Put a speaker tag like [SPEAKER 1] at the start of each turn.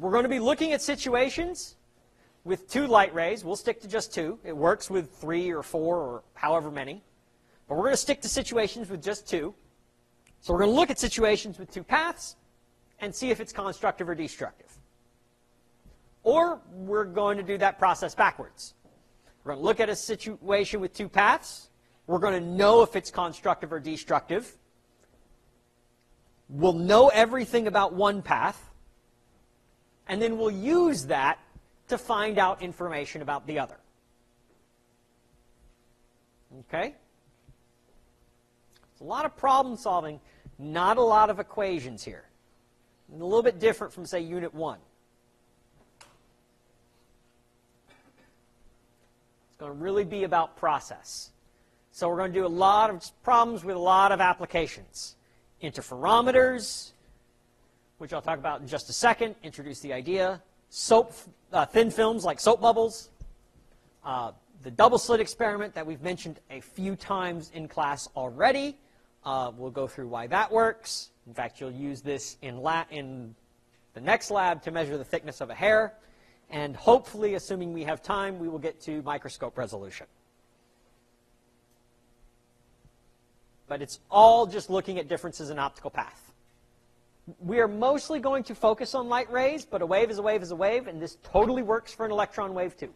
[SPEAKER 1] we're going to be looking at situations with two light rays. We'll stick to just two. It works with three or four or however many. But we're going to stick to situations with just two. So we're going to look at situations with two paths and see if it's constructive or destructive. Or we're going to do that process backwards. We're going to look at a situation with two paths. We're going to know if it's constructive or destructive. We'll know everything about one path. And then we'll use that to find out information about the other. Okay? It's a lot of problem solving, not a lot of equations here. And a little bit different from, say, Unit 1. It's going to really be about process. So we're going to do a lot of problems with a lot of applications. Interferometers, which I'll talk about in just a second, introduce the idea. Soap, uh, thin films like soap bubbles. Uh, the double slit experiment that we've mentioned a few times in class already. Uh, we'll go through why that works. In fact, you'll use this in, in the next lab to measure the thickness of a hair. And hopefully, assuming we have time, we will get to microscope resolution. But it's all just looking at differences in optical path. We are mostly going to focus on light rays, but a wave is a wave is a wave, and this totally works for an electron wave too.